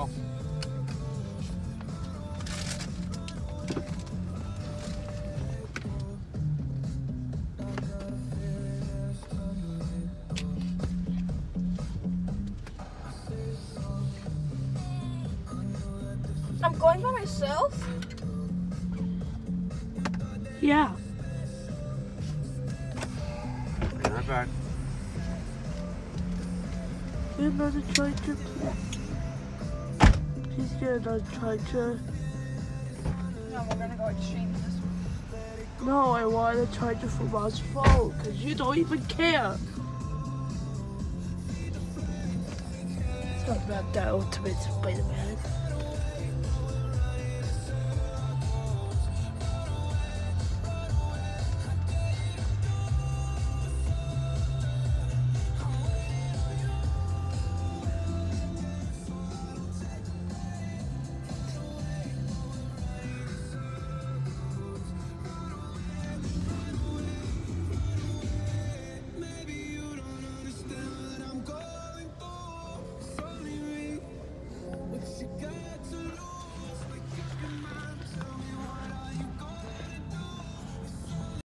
Go. I'm going by myself? Yeah. Be right back. We have another choice to play. Another charger. No, we're gonna go exchange this one. No, I want to a charger for mom's phone, because you don't even care. Talk about that Ultimate Spider-Man.